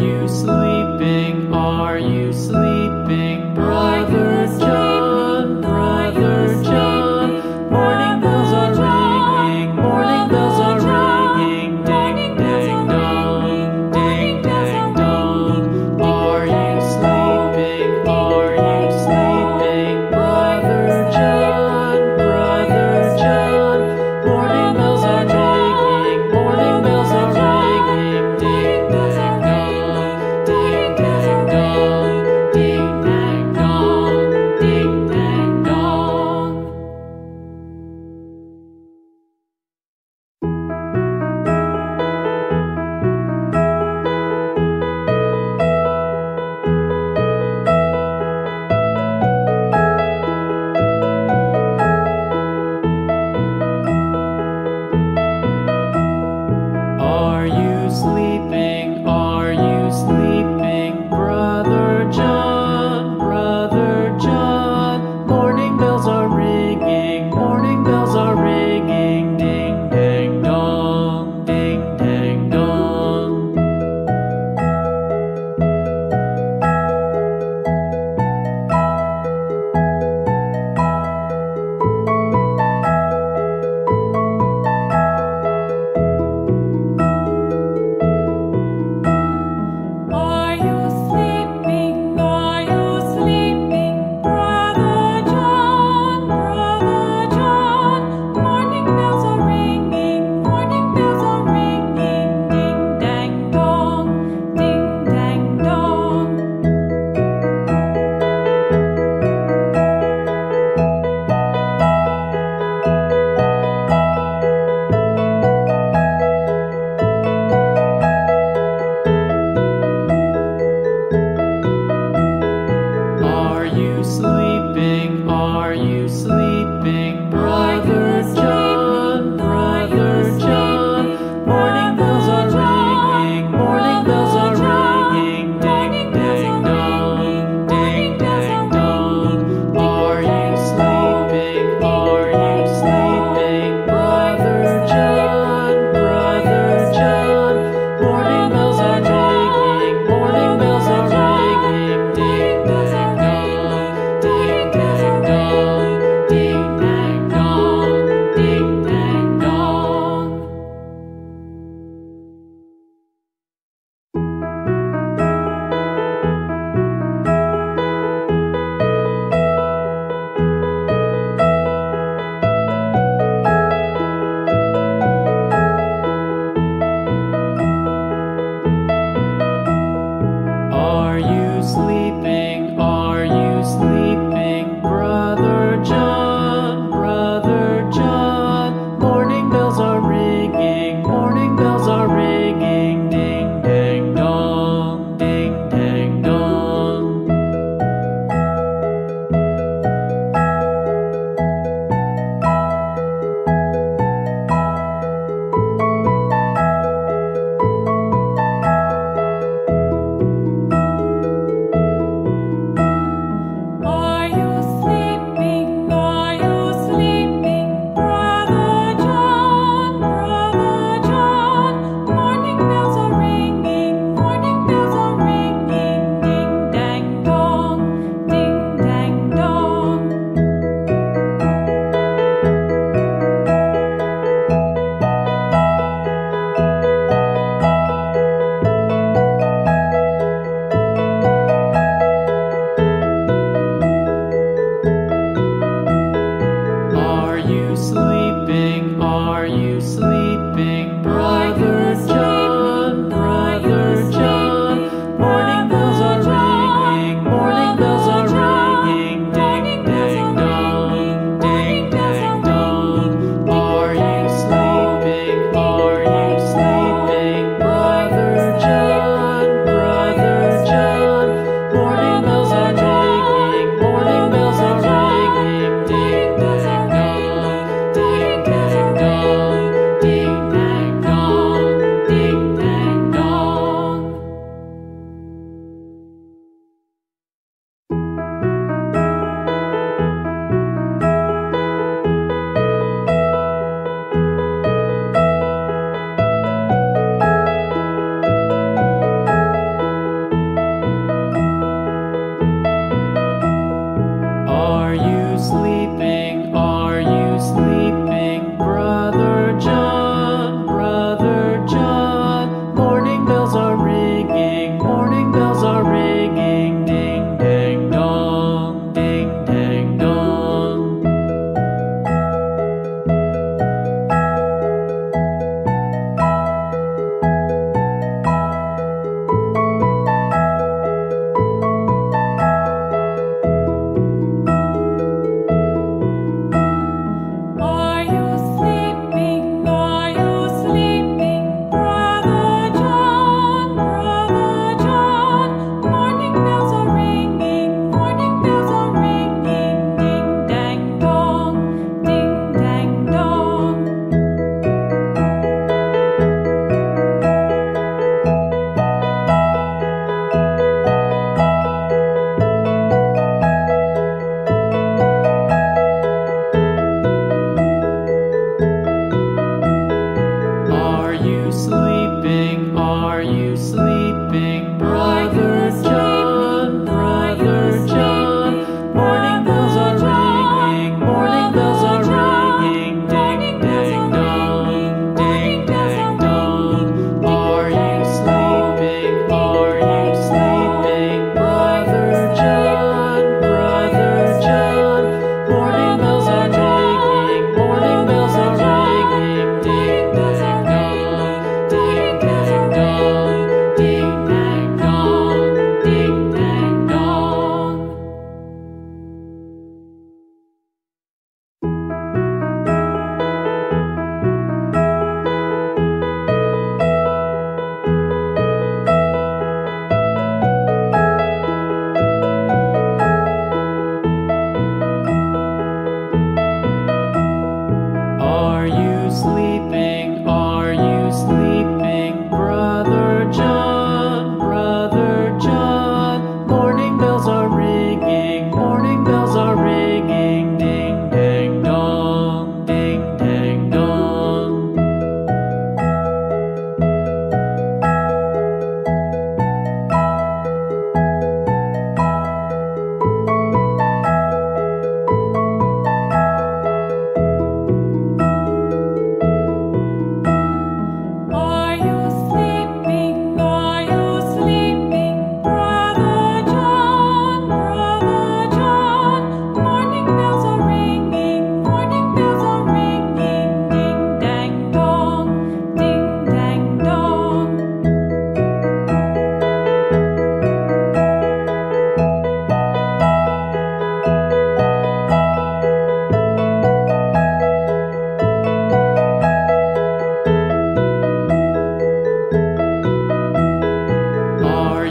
you sleep. You sleeping?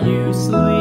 you sleep.